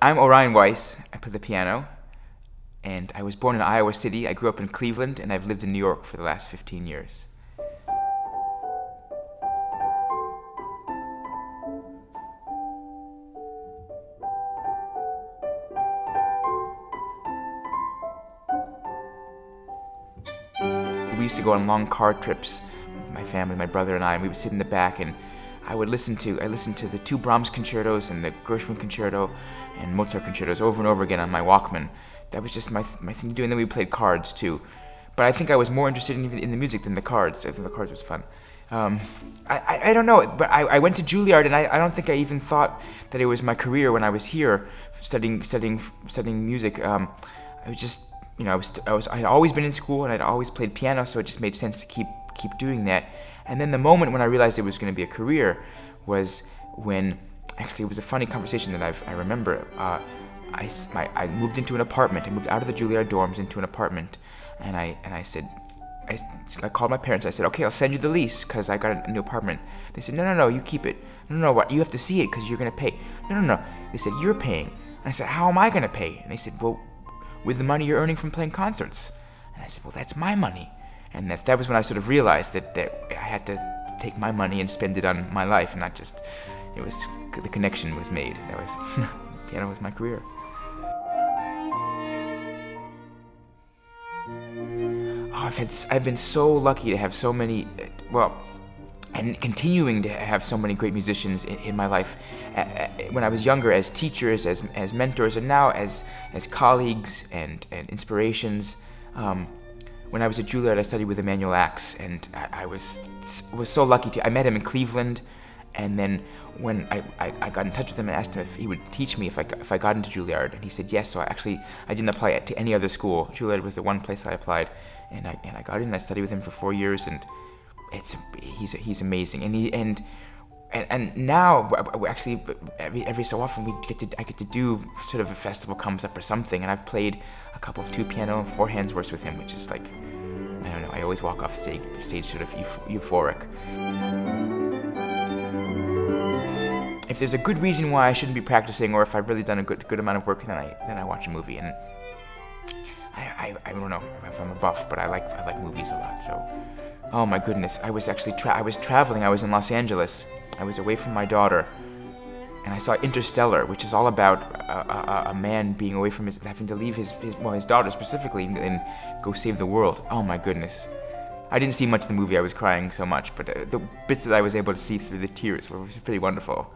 I'm Orion Weiss. I play the piano, and I was born in Iowa City. I grew up in Cleveland, and I've lived in New York for the last 15 years. We used to go on long car trips, my family, my brother and I, and we would sit in the back and I would listen to I listened to the two Brahms concertos and the Gershwin concerto and Mozart concertos over and over again on my Walkman. That was just my my thing to do. And then we played cards too. But I think I was more interested in, in the music than the cards. I think the cards was fun. Um, I, I, I, don't know, but I, I went to Juilliard and I, I don't think I even thought that it was my career when I was here studying studying studying music. Um, I was just you know I was I was I had always been in school and I'd always played piano, so it just made sense to keep keep doing that. And then the moment when I realized it was going to be a career was when, actually, it was a funny conversation that I've, i remember. Uh, I, my, I moved into an apartment. I moved out of the Juilliard dorms into an apartment, and I and I said, I, I called my parents. I said, okay, I'll send you the lease because I got a new apartment. They said, no, no, no, you keep it. No, no, what? You have to see it because you're gonna pay. No, no, no. They said you're paying. And I said, how am I gonna pay? And they said, well, with the money you're earning from playing concerts. And I said, well, that's my money. And that, that was when I sort of realized that, that I had to take my money and spend it on my life, and not just, it was, the connection was made. That was, piano was my career. Oh, I've had, I've been so lucky to have so many, well, and continuing to have so many great musicians in, in my life. Uh, when I was younger, as teachers, as, as mentors, and now as, as colleagues and, and inspirations. Um, when I was at Juilliard, I studied with Emanuel Ax, and I, I, was was so lucky to. I met him in Cleveland, and then when I, I, I, got in touch with him and asked him if he would teach me if I if I got into Juilliard, and he said yes. So I actually I didn't apply to any other school. Juilliard was the one place I applied, and I and I got in. I studied with him for four years, and it's he's he's amazing, and he and. And, and now, actually, every, every so often we get to I get to do sort of a festival comes up or something, and I've played a couple of two piano and four hands works with him, which is like, I always walk off stage, stage sort of euphoric. If there's a good reason why I shouldn't be practicing, or if I've really done a good good amount of work, then I then I watch a movie. And I, I, I don't know if I'm a buff, but I like I like movies a lot. So, oh my goodness, I was actually I was traveling. I was in Los Angeles. I was away from my daughter and I saw Interstellar, which is all about a, a, a, man being away from his, having to leave his, his, well, his daughter specifically, and, and, go save the world. Oh my goodness. I didn't see much of the movie, I was crying so much, but uh, the bits that I was able to see through the tears were pretty wonderful.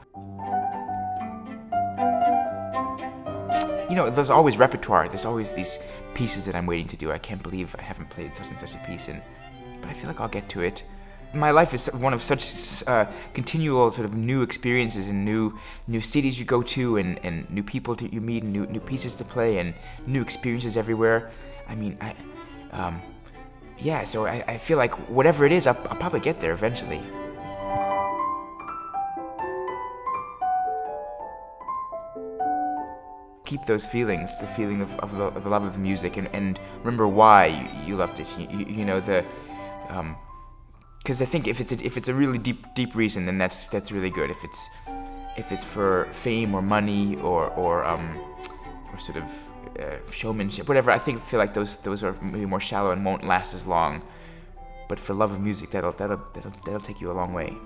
You know, there's always repertoire, there's always these pieces that I'm waiting to do. I can't believe I haven't played such and such a piece, and, but I feel like I'll get to it my life is one of such uh, continual sort of new experiences and new new cities you go to and, and new people that you meet and new, new pieces to play and new experiences everywhere. I mean, I, um, yeah, so I, I feel like whatever it is, I'll, I'll probably get there eventually. keep those feelings, the feeling of, of, the, of the, love of the music, and, and remember why you, loved it. You, you, you know, the, um, because I think if it's a, if it's a really deep deep reason, then that's that's really good. If it's if it's for fame or money or or um or sort of uh, showmanship, whatever, I think feel like those those are maybe more shallow and won't last as long. But for love of music, that'll that'll that'll, that'll take you a long way.